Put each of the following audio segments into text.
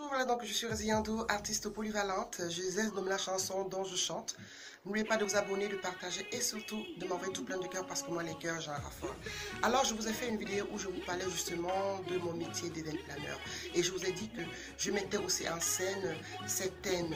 Bonjour, voilà donc je suis Résiando, artiste polyvalente. Je les de la chanson dont je chante. N'oubliez pas de vous abonner, de partager et surtout de m'envoyer tout plein de cœur parce que moi les cœurs j'en raffole. Alors je vous ai fait une vidéo où je vous parlais justement de mon métier d'événement planeur et je vous ai dit que je mettais aussi en scène certaines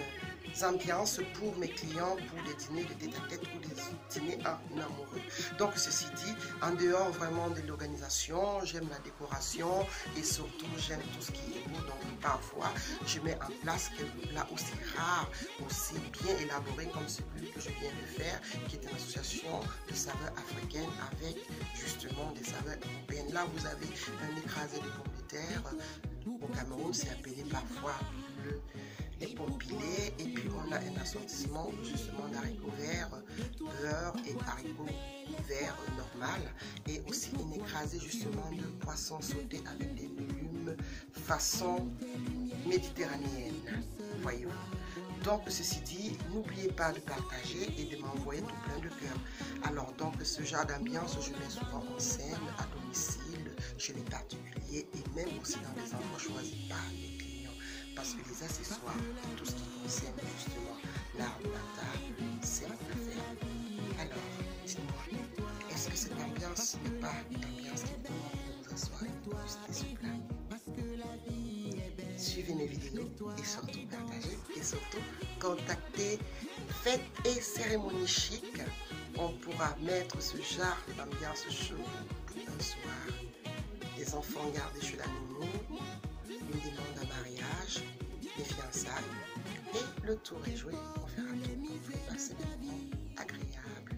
ambiances pour mes clients pour des dîners de tête à tête ou des dîners en amoureux. Donc ceci dit, en dehors vraiment de l'organisation, j'aime la décoration et surtout j'aime tout ce qui est beau. Donc parfois je mets en place quelques plats aussi rares, aussi bien élaborés comme celui que je viens de faire, qui est une association de saveurs africaines avec justement des saveurs européennes. Là vous avez un écrasé de pommes de terre. Au Cameroun, c'est appelé parfois le les pilées et puis on a un assortissement justement d'haricots verts, beurre et haricots verts normal et aussi une écrasée justement de poissons sautés avec des légumes façon méditerranéenne, voyez-vous. Donc, ceci dit, n'oubliez pas de partager et de m'envoyer tout plein de cœur. Alors, donc, ce genre d'ambiance, je mets souvent en scène, à domicile, chez les particuliers et même aussi dans des endroits Parce que les accessoires tout ce qui concerne justement l'art de table, c'est ma affaire. Alors, dites-moi, est-ce que cette ambiance n'est pas une ambiance qui peut vous asseoir vous Suivez mes vidéos et surtout partagez et surtout contactez fêtes et cérémonies chic. On pourra mettre ce genre d'ambiance chaud pour un soir. Les enfants gardés chez la nounou, une demande à mariage, le tour est joué. Pour passer des moments agréables.